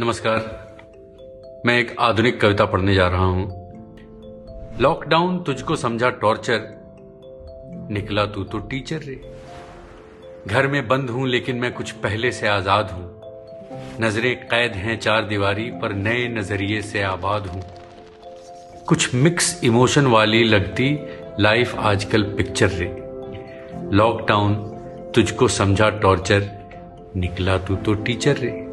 नमस्कार। मैं एक आधुनिक कविता पढ़ने जा रहा हूँ। लॉकडाउन तुझको समझा टॉर्चर, निकला तू तो टीचर रे। घर में बंद हूँ, लेकिन मैं कुछ पहले से आज़ाद हूँ। नज़रें कैद हैं चार दीवारी, पर नए नज़रिए से आबाद हूँ। कुछ मिक्स इमोशन वाली लगती लाइफ आजकल पिक्चर रे। लॉकडाउन तुझको समझा टॉर्चर, निकला तू तो टीचर रे।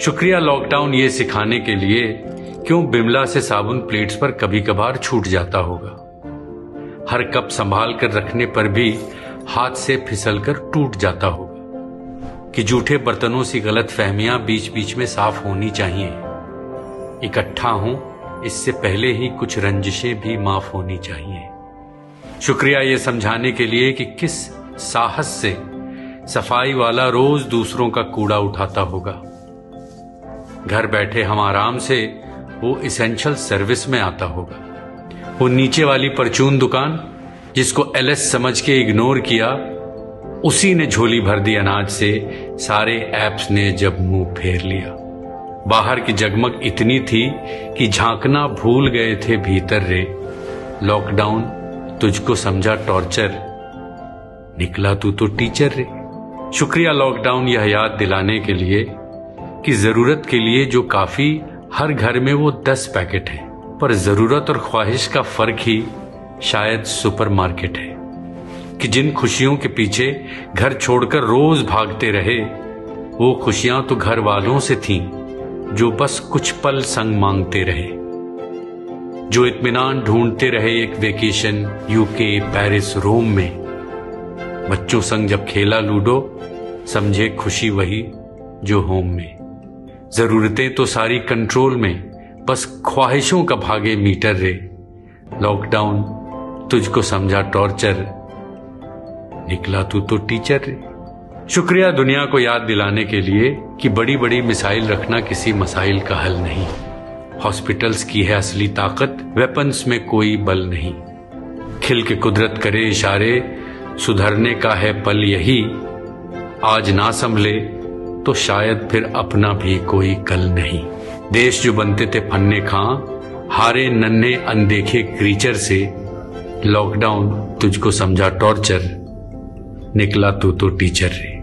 शुक्रिया लॉकडाउन ये सिखाने के लिए क्यों बिमला से साबुन प्लेट्स पर कभी कभार छूट जाता होगा। हर कप संभाल कर रखने पर भी हाथ से फिसल कर टूट जाता होगा। कि जूठे बर्तनों से गलत फहमियाँ बीच बीच में साफ़ होनी चाहिए। इकट्ठा हूँ, इससे पहले ही कुछ रंजिशें भी माफ़ होनी चाहिए। शुक्रिया ये समझाने के लिए कि किस साहस से सफ़ाई वाला रोज दूसरों का कूड़ा उठाता होगा। घर बैठे हम आराम से वो इसेंशियल सर्विस में आता होगा। वो नीचे वाली परचून दुकान, जिसको एलएस समझ के इग्नोर किया, उसी ने झोली भर दी अनाज से, सारे एप्स ने जब मुँह फेर लिया। बाहर की जगमग इतनी थी कि झांकना भूल गए थे भीतर रे। लॉकडाउन तुझको समझा टॉर्चर निकला तू तो टीचर रे। शुक्रिया लॉकडाउन यह याद दिलाने के लिए। कि ज़रूरत के लिए जो काफ़ी, हर घर में वो दस पैकेट है। पर ज़रूरत और ख्वाहिश का फ़र्क ही शायद सुपरमार्केट है। कि जिन खुशियों के पीछे घर छोड़कर रोज भागते रहे, वो खुशियाँ तो घर वालों से थीं, जो बस कुछ पल संग मांगते रहे। जो इत्मीनान ढूंढते रहे एक वेकेशन यूके पेरिस रोम में। बच्चों संग जब खेला लूडो, समझे खुशी वही जो होम में। जरूरतें तो सारी कंट्रोल में, बस ख्वाहिशों का भागे मीटर रे। लॉकडाउन तुझको समझा टॉर्चर निकला तू तो टीचर रे। शुक्रिया दुनिया को याद दिलाने के लिए कि बड़ी बड़ी मिसाइल रखना किसी मसाइल का हल नहीं। हॉस्पिटल्स की है असली ताकत वेपन्स में कोई बल नहीं। खिल के कुदरत करे इशारे, सुधरने का है पल यही। आज ना संभले तो शायद फिर अपना भी कोई कल नहीं। देश जो बनते थे फन्ने खां, हारे नन्हे अनदेखे क्रीचर से लॉकडाउन तुझको समझा टॉर्चर निकला तू तो टीचर रे।